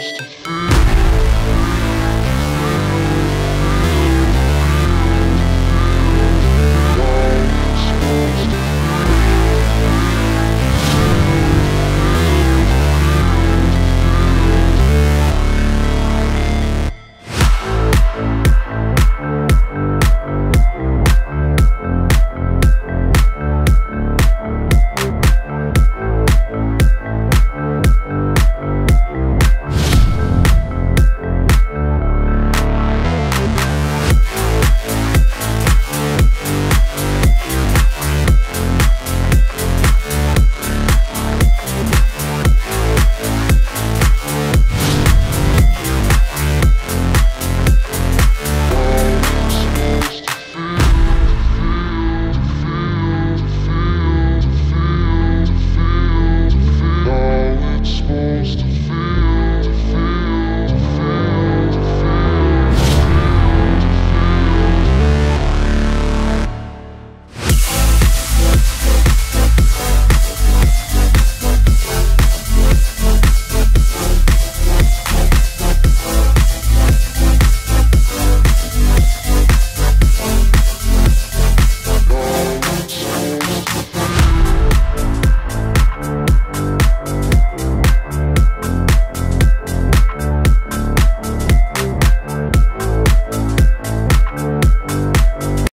just a fool.